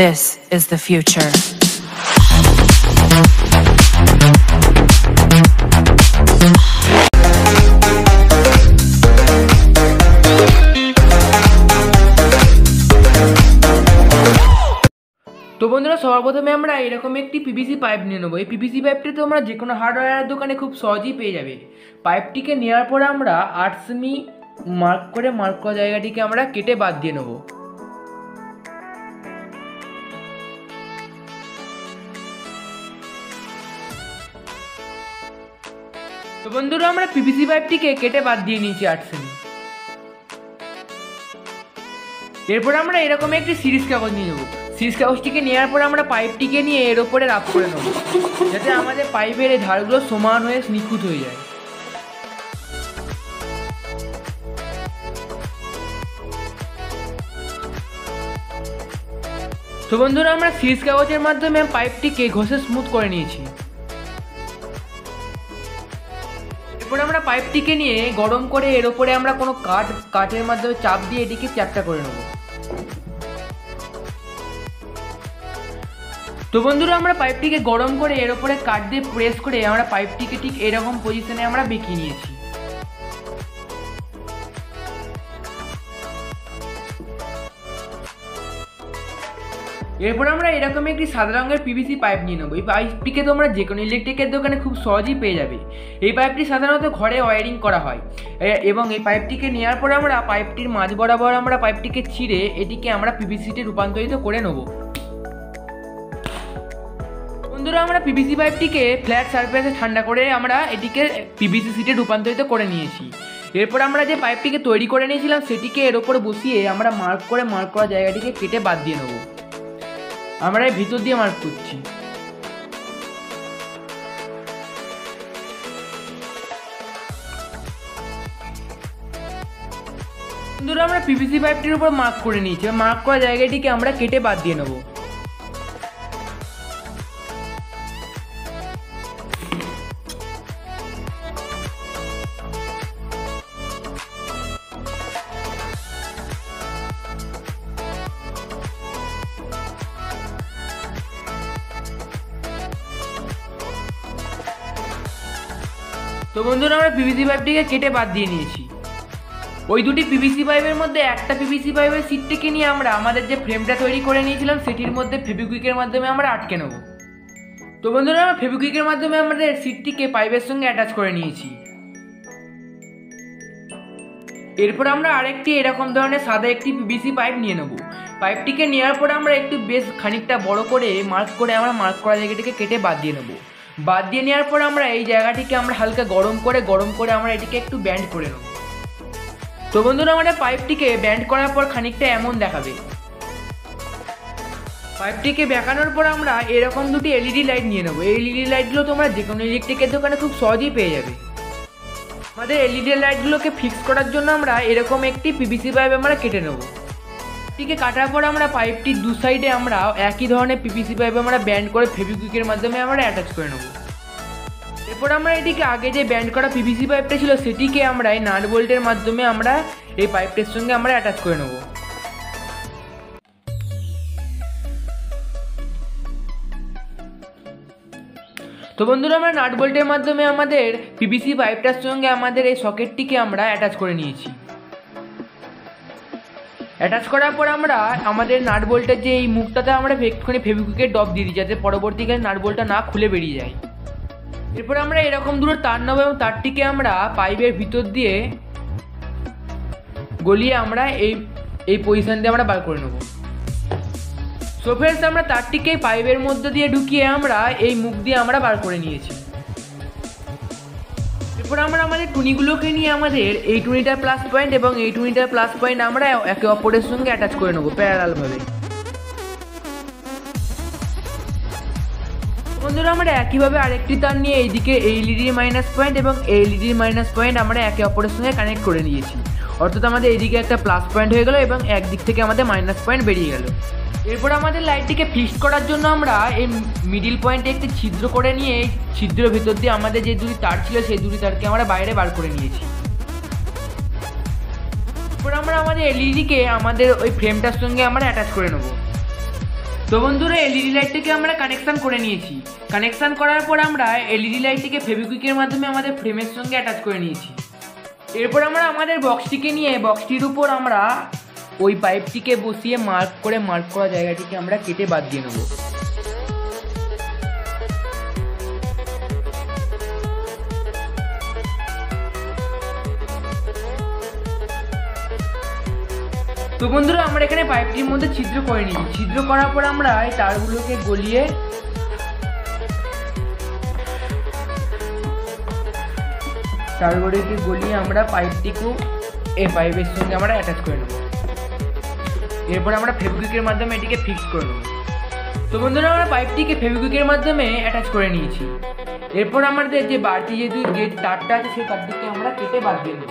This is the future. তো বন্ধুরা সবার প্রথমে আমরা এরকম একটি পিভিসি পাইপ নিয়ে নেব। এই পিভিসি পাইপটি তোমরা যে কোনো হার্ডওয়্যারের দোকানে খুব সহজেই পেয়ে যাবে। পাইপটিকে নেওয়ার পরে আমরা আট সেমি মার্ক করে মার্ক করা জায়গাটিকে আমরা কেটে বাদ দিয়ে নেব। তো বন্ধুরা, আমরা পিভিসি পাইপটিকে কেটে বাদ দিয়ে নিয়েছি আট সেমি এরপর আমরা এরকম একটি সিরিজ কাগজ নিয়ে নেব। সিরিজ কাগজটিকে নেওয়ার পর আমরা পাইপটিকে নিয়ে এর ওপরে রাফ করে নেব, যাতে আমাদের পাইপের এই ধারগুলো সমান হয়ে নিখুঁত হয়ে যায়। তো বন্ধুরা, আমরা সিরিজ কাগজের মাধ্যমে পাইপটিকে ঘষে স্মুথ করে নিয়েছি। পাইপটিকে নিয়ে গরম করে এর ওপরে আমরা কোনো কাঠ, কাঠের মাধ্যমে চাপ দিয়ে এটিকে চ্যাপটা করে নেব। তো বন্ধুরা, আমরা পাইপটিকে গরম করে এর ওপরে কাঠ দিয়ে প্রেস করে আমরা পাইপটিকে ঠিক এরকম পজিশনে আমরা বেঁকিয়ে নিয়েছি। এরপর আমরা এরকম একটি সাদা রঙের পিভিসি পাইপ নিয়ে নেব। এই পাইপটিকে তোমরা যে কোনো ইলেকট্রিকের দোকানে খুব সহজেই পেয়ে যাবে। এই পাইপটি সাধারণত ঘরে ওয়ারিং করা হয়। এবং এই পাইপটিকে নেওয়ার পর আমরা পাইপটির মাঝ বরাবর আমরা পাইপটিকে ছিঁড়ে এটিকে আমরা পিভিসিতে রূপান্তরিত করে নেব। বন্ধুরা, আমরা পিভিসি পাইপটিকে ফ্ল্যাট সারফেসে ঠান্ডা করে আমরা এটিকে পিভিসি সিটে রূপান্তরিত করে নিয়েছি। এরপর আমরা যে পাইপটিকে তৈরি করে নিয়েছিলাম, সেটিকে এর ওপরে বসিয়ে আমরা মার্ক করে মার্ক করা জায়গাটিকে কেটে বাদ দিয়ে নেব। আমরা এই ভিতর দিয়ে মার্ক করছি বন্ধুরা আমরা পিভিসি পাইপটির উপর মার্ক করে নিয়েছি মার্ক করা জায়গাটিকে আমরা কেটে বাদ দিয়ে নেব। তো বন্ধুরা, আমরা পিভিসি পাইপটিকে কেটে বাদ দিয়ে নিয়েছি। ওই দুটি পিভিসি পাইপের মধ্যে একটা পিভিসি পাইপের সিটটিকে নিয়ে আমরা আমাদের যে ফ্রেমটা তৈরি করে নিয়েছিলাম, সেটির মধ্যে ফেবিকুইকের মাধ্যমে আমরা আটকে নেব। তো বন্ধুরা, আমরা ফেবিকুইকের মাধ্যমে আমাদের সিটটিকে পাইপের সঙ্গে অ্যাটাচ করে নিয়েছি। এরপর আমরা আরেকটি এরকম ধরনের সাদা একটি পিভিসি পাইপ নিয়ে নেব। পাইপটিকে নেওয়ার পর আমরা একটু বেশ খানিকটা বড় করে মার্ক করে আমরা মার্ক করা জায়গাটিকে কেটে বাদ দিয়ে নেব। বাদ দিয়ে নেওয়ার পর আমরা এই জায়গাটিকে আমরা হালকা গরম করে গরম করে আমরা এটিকে একটু ব্যান্ড করে নেব। তো বন্ধুরা আমরা পাইপটিকে ব্যান্ড করার পর খানিকটা এমন দেখাবে। পাইপটিকে বেঁকানোর পর আমরা এরকম দুটি এলইডি লাইট নিয়ে নেব। এই এলইডি লাইটগুলো তোমরা যে কোনো ইলেকট্রিকের দোকানে খুব সহজেই পেয়ে যাবে। আমাদের এলইডি লাইটগুলোকে ফিক্স করার জন্য আমরা এরকম একটি পিভিসি পাইপ আমরা কেটে নেব। টিকে কাটার পর আমরা পাইপটির দু সাইডে আমরা একই ধরনের পিভিসি পাইপ আমরা ব্যান্ড করে ফেবিকুইকের মাধ্যমে আমরা অ্যাটাচ করে নেব। এরপর আমরা এটিকে আগে যে ব্যান্ড করা পিভিসি পাইপটা ছিল, সেটিকে আমরা এই নাট বোল্টের মাধ্যমে আমরা এই পাইপটির সঙ্গে আমরা অ্যাটাচ করে নেব। তো বন্ধুরা, আমরা নাট বোল্টের মাধ্যমে আমাদের পিভিসি পাইপটার সঙ্গে আমাদের এই সকেটটিকে আমরা অ্যাটাচ করে নিয়েছি। অ্যাটাচ করার পর আমরা আমাদের নাট বোল্টের যে এই মুখটাতে আমরা একটুখানি ফেবিকুইকের ডব দিয়ে দিই, যাতে পরবর্তীকালে নাট বোল্টটা না খুলে বেরিয়ে যায়। এরপর আমরা এরকম দূরে তার নেব এবং তারটিকে আমরা পাইপের ভিতর দিয়ে গলিয়ে আমরা এই এই পজিশন দিয়ে আমরা বার করে নেব। সো ফ্রেন্ডস আমরা তারটিকে পাইপের মধ্যে দিয়ে ঢুকিয়ে আমরা এই মুখ দিয়ে আমরা বার করে নিয়েছি। এরপর আমরা আমাদের টুনিগুলোকে নিয়ে আমাদের এই টুনিটার প্লাস পয়েন্ট এবং এই টুনিটার প্লাস পয়েন্ট আমরা একে অপরের সঙ্গে অ্যাটাচ করে নেব প্যারালভাবে বন্ধুরা, আমরা একইভাবে আরেকটি তার নিয়ে এইদিকে এলইডি মাইনাস পয়েন্ট এবং এলইডি মাইনাস পয়েন্ট আমরা একে অপরের সঙ্গে কানেক্ট করে নিয়েছি। অর্থাৎ আমাদের এইদিকে একটা প্লাস পয়েন্ট হয়ে গেল এবং একদিক থেকে আমাদের মাইনাস পয়েন্ট বেরিয়ে গেল। এরপর আমাদের লাইটটিকে ফিক্স করার জন্য আমরা এই মিডিল পয়েন্টে একটি ছিদ্র করে নিয়ে এই ছিদ্রের ভিতর দিয়ে আমাদের যে দুটি তার ছিল সেই দুটি তারকে আমরা বাইরে বার করে নিয়েছি। এরপর আমরা আমাদের এলইডিকে আমাদের ওই ফ্রেমটার সঙ্গে আমরা অ্যাটাচ করে নেব। তো বন্ধুরা এলইডি লাইটটিকে আমরা কানেকশন করে নিয়েছি। কানেকশন করার পর আমরা এলইডি লাইটটিকে ফেভিকুইকের মাধ্যমে আমাদের ফ্রেমের সঙ্গে অ্যাটাচ করে নিয়েছি। এরপর আমরা আমাদের বক্সটিকে নিয়ে বক্সটির উপর আমরা ওই পাইপটিকে বসিয়ে মার্ক করে মার্ক করা জায়গাটিকে আমরা কেটে বাদ দিয়ে নেব। তো বন্ধুরা, আমরা এখানে পাইপটির মধ্যে ছিদ্র করে নিই। ছিদ্র করার পর আমরা এই তারগুলোকে গলিয়ে তারগুলোকে গলিয়ে আমরা পাইপটিকেও এই পাইপের সঙ্গে আমরা অ্যাটাচ করে নেব। এরপর আমরা ফেব্রিকের মাধ্যমে এটিকে ফিক্স করে নেব। তো বন্ধুরা, আমরা পাইপটিকে ফেব্রিকের মাধ্যমে অ্যাটাচ করে নিয়েছি। এরপর আমাদের যে বাড়তি যে তারটা আছে, সেই তারটিকে আমরা কেটে বাদ দিয়ে নেব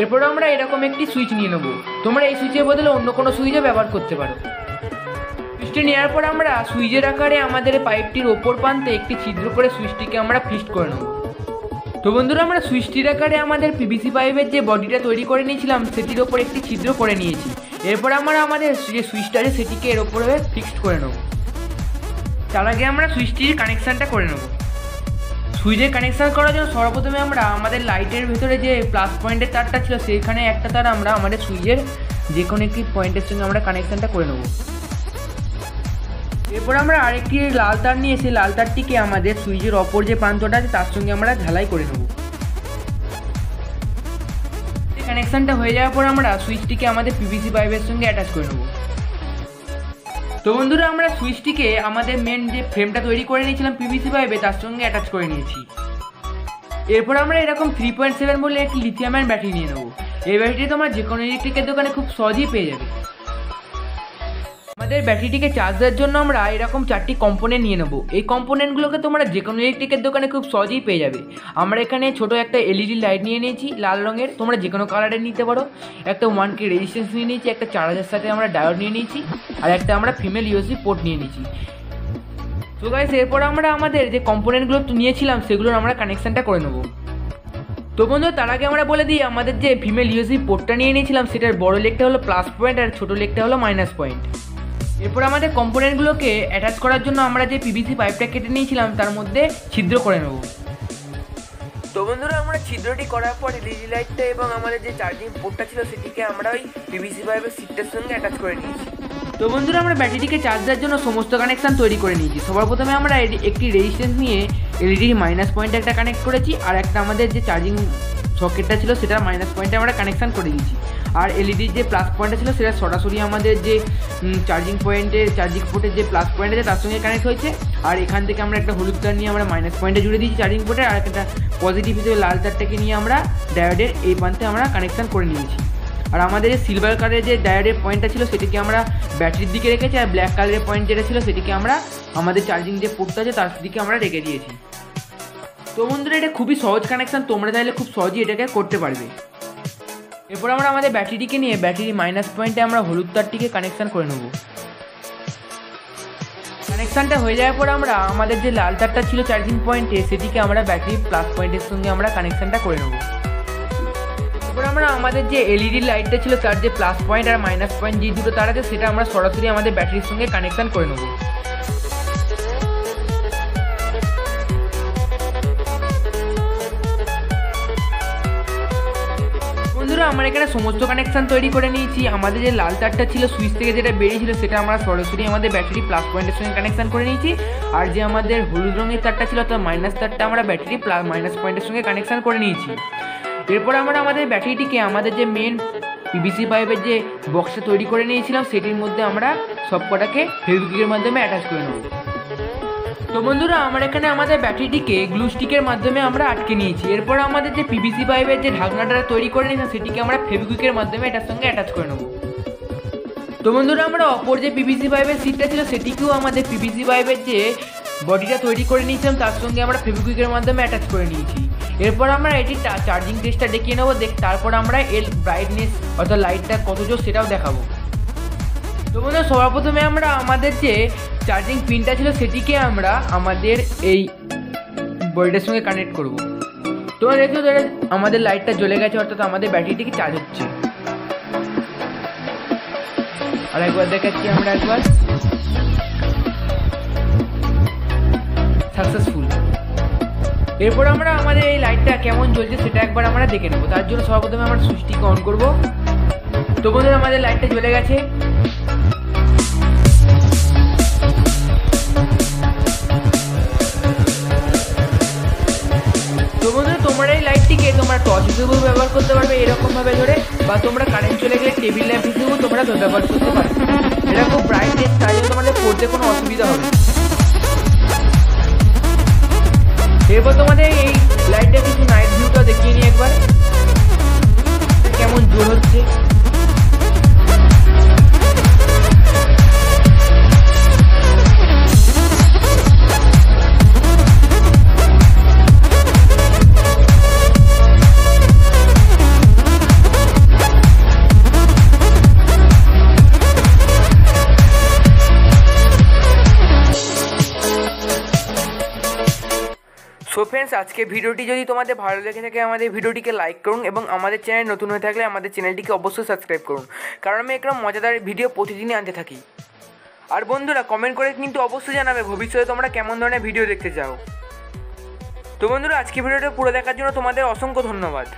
এরপর আমরা এরকম একটি সুইচ নিয়ে নেব। তোমরা এই সুইচের বদলে অন্য কোনো সুইচও ব্যবহার করতে পারো। সুইচটি নেওয়ার পর আমরা সুইচের আকারে আমাদের পাইপটির ওপর প্রান্তে একটি ছিদ্র করে সুইচটিকে আমরা ফিক্সড করে নেব। তো বন্ধুরা, আমরা সুইচটির আকারে আমাদের পিভিসি পাইপের যে বডিটা তৈরি করে নিয়েছিলাম, সেটির ওপর একটি ছিদ্র করে নিয়েছি। এরপর আমরা আমাদের যে সুইচটা আছে, সেটিকে এর ওপরে ফিক্সড করে নেব। তার আগে আমরা সুইচটির কানেকশানটা করে নেব। সুইচের কানেকশান করার জন্য সর্বপ্রথমে আমরা আমাদের লাইটের ভেতরে যে প্লাস পয়েন্টের তারটা ছিল সেখানে একটা তার আমরা আমাদের সুইচের যে কোনো একটি পয়েন্টের সঙ্গে আমরা কানেকশানটা করে নেব। এরপর আমরা আরেকটি লাল তার নিয়ে সেই লাল তারটিকে আমাদের সুইচের অপর যে প্রান্তটা আছে, তার সঙ্গে আমরা ঝালাই করে নেব। কানেকশানটা হয়ে যাওয়ার পর আমরা সুইচটিকে আমাদের পিভিসি পাইপের সঙ্গে অ্যাটাচ করে নেব। তো বন্ধুরা, আমরা সুইচটিকে আমাদের মেন যে ফ্রেমটা তৈরি করে নিয়েছিলাম পিভিসি পাইপে তার সঙ্গে অ্যাটাচ করে নিয়েছি। এরপর আমরা এরকম থ্রি পয়েন্ট সেভেন বলে একটি লিথিয়াম ব্যাটারি নিয়ে নেব। এই ব্যাটারি তোমরা যে কোনো ইলেকট্রিকের দোকানে খুব সহজেই পেয়ে যাবে। আমাদের ব্যাটারিটিকে চার্জ দেওয়ার জন্য আমরা এরকম চারটি কম্পোনেন্ট নিয়ে নেব। এই কম্পোনেন্টগুলোকে তোমরা যে কোনো ইলেকট্রিকের দোকানে খুব সহজেই পেয়ে যাবে। আমরা এখানে ছোট একটা এলইডি লাইট নিয়ে নিয়েছি, লাল রঙের। তোমরা যে কোনো কালারের নিতে পারো। একটা ওয়ান কে রেজিস্ট্যান্স নিয়ে নিয়েছি, একটা চার হাজার সাথে আমরা ডায়োড নিয়ে নিয়েছি, আর একটা আমরা ফিমেল ইউএসবি পোর্ট নিয়ে নিয়েছি। তো গাইস এরপর আমরা আমাদের যে কম্পোনেন্টগুলো নিয়েছিলাম, সেগুলোর আমরা কানেকশানটা করে নেব। তো বন্ধু, তার আগে আমরা বলে দিই, আমাদের যে ফিমেল ইউএসবি পোর্টটা নিয়ে নিয়েছিলাম, সেটার বড় লেগটা হলো প্লাস পয়েন্ট আর ছোটো লেগটা হলো মাইনাস পয়েন্ট এরপর আমাদের কম্পোনেন্টগুলোকে অ্যাটাচ করার জন্য আমরা যে পিভিসি পাইপটা কেটে নিয়েছিলাম তার মধ্যে ছিদ্র করে নেব। তো বন্ধুরা আমরা ছিদ্রটি করার পর এলইডি লাইটটা এবং আমাদের যে চার্জিং পোর্টটা ছিল সেটিকে আমরা ওই পিভিসি পাইপের সিটটার সঙ্গে অ্যাটাচ করে নিয়েছি। তো বন্ধুরা আমরা ব্যাটারিটিকে চার্জ দেওয়ার জন্য সমস্ত কানেকশান তৈরি করে নিয়েছি। সবার প্রথমে আমরা একটি রেজিস্ট্যান্স নিয়ে এলইডির মাইনাস পয়েন্টে একটা কানেক্ট করেছি আর একটা আমাদের যে চার্জিং সকেটটা ছিল সেটা মাইনাস পয়েন্টে আমরা কানেকশান করে দিয়েছি। আর এলইডির যে প্লাস পয়েন্টটা ছিল, সেটা সরাসরি আমাদের যে চার্জিং পয়েন্টে চার্জিং পোর্টের যে প্লাস পয়েন্ট আছে, তার সঙ্গে কানেক্ট হয়েছে। আর এখান থেকে আমরা একটা হলুদ তার নিয়ে আমরা মাইনাস পয়েন্টে জুড়ে দিয়েছি চার্জিং পোর্টে আর একটা পজিটিভ হিসেবে লাল তারটাকে নিয়ে আমরা ডায়োডের এই প্রান্তে আমরা কানেকশান করে নিয়েছি। আর আমাদের সিলভার কালারের যে ডায়োডের পয়েন্টটা ছিল, সেটিকে আমরা ব্যাটারির দিকে রেখেছি, আর ব্ল্যাক কালারের পয়েন্ট যেটা ছিল, সেটিকে আমরা আমাদের চার্জিং যে পোর্টটা আছে, তার দিকে আমরা রেখে দিয়েছি। তো বন্ধুরা, এটা খুবই সহজ কানেকশান তোমরা চাইলে খুব সহজেই এটাকে করতে পারবে। এরপর আমরা আমাদের ব্যাটারিটিকে নিয়ে, ব্যাটারি মাইনাস পয়েন্টে আমরা হলুদ তারটিকে কানেকশান করে নেব। কানেকশানটা হয়ে যাওয়ার পর আমরা, আমাদের যে লাল তারটা ছিল চার্জিং পয়েন্টে সেটিকে আমরা ব্যাটারি প্লাস পয়েন্টের সঙ্গে আমরা কানেকশানটা করে নেব। এরপর আমরা আমাদের যে এলইডি লাইটটা ছিল, তার যে প্লাস পয়েন্ট আর মাইনাস পয়েন্ট যে দুটো তার আছে, সেটা আমরা সরাসরি আমাদের ব্যাটারির সঙ্গে কানেকশান করে নেব। আমরা এখানে সমস্ত কানেকশান তৈরি করে নিয়েছি। আমাদের যে লাল তারটা ছিল, সুইচ থেকে যেটা বেরিয়েছিল, সেটা আমরা সরাসরি আমাদের ব্যাটারি প্লাস পয়েন্টের সঙ্গে কানেকশান করে নিয়েছি। আর যে আমাদের হলুদ রঙের তারটা ছিল, তার মাইনাস তারটা আমরা ব্যাটারি প্লাস মাইনাস পয়েন্টের সঙ্গে কানেকশান করে নিয়েছি। এরপর আমরা আমাদের ব্যাটারিটিকে আমাদের যে মেন পিভিসি পাইপের যে বক্সটা তৈরি করে নিয়েছিলাম, সেটির মধ্যে আমরা সব কটাকে ফেসবুকের মাধ্যমে অ্যাটাচ করে নেব। তো বন্ধুরা, আমরা এখানে আমাদের ব্যাটারিটিকে গ্লু স্টিকের মাধ্যমে আমরা আটকে নিয়েছি। এরপর আমাদের যে পিভিসি পাইপের যে ঢাকনাটা তৈরি করে নিয়েছিলাম সেটিকে আমরা ফেভিকুইকের মাধ্যমে এটার সঙ্গে অ্যাটাচ করে নেব। তো বন্ধুরা, আমরা অপর যে পিভিসি পাইপের সিটটা ছিল, সেটিকেও আমাদের পিভিসি পাইপের যে বডিটা তৈরি করে নিয়েছিলাম, তার সঙ্গে আমরা ফেভিকুইকের মাধ্যমে অ্যাটাচ করে নিয়েছি। এরপর আমরা এটি চার্জিং টেস্টটা দেখিয়ে নেব, দেখ তারপর আমরা এর ব্রাইটনেস অর্থাৎ লাইটটা কত জোর সেটাও দেখাবো। তো বন্ধুরা সবার প্রথমে আমরা আমাদের যে চার্জিং পিনটা ছিল সেটিকে আমরা আমাদের এই বডিটার সঙ্গে কানেক্ট করব। তোমরা দেখছ আমাদের লাইটটা জ্বলে গেছে, অর্থাৎ আমাদের ব্যাটারিটিকে চার্জ হচ্ছে। আর একবার দেখাচ্ছি আমরা একবার। সাকসেসফুল এরপর আমরা আমাদের এই লাইটটা কেমন জ্বলছে সেটা একবার আমরা দেখে নেব। তার জন্য সর্বপ্রথমে আমরা সুইচটিকে অন করব। তো বন্ধুরা, আমাদের লাইটটা জ্বলে গেছে। তোমরা টর্চ হিসেবেও ব্যবহার করতে পারবে এরকম ভাবে ধরে, বা তোমরা কারেন্ট চলে গেলে টেবিল ল্যাম্প হিসেবেও তোমরা ব্যবহার করতে পারবে। এটা খুব ব্রাইটনেস তাই তোমাদের পড়তে কোনো অসুবিধা হবে। এরপর তোমাদের এই লাইটটা কিছু নাইট ভিউটা দেখিয়ে নিই একবার। কেমন জোর হচ্ছে? ফ্রেন্ডস আজকে ভিডিওটি যদি তোমাদের ভালো লেগে থাকে, আমাদের ভিডিওটিকে লাইক করুন এবং আমাদের চ্যানেল নতুন হয়ে থাকলে আমাদের চ্যানেলটিকে অবশ্যই সাবস্ক্রাইব করুন। কারণ আমি একরকম মজাদার ভিডিও প্রতিদিনই আনতে থাকি। আর বন্ধুরা কমেন্ট করে কিন্তু অবশ্যই জানাবে ভবিষ্যতে তোমরা কেমন ধরনের ভিডিও দেখতে চাও। তো বন্ধুরা আজকে ভিডিওটা পুরো দেখার জন্য তোমাদের অসংখ্য ধন্যবাদ।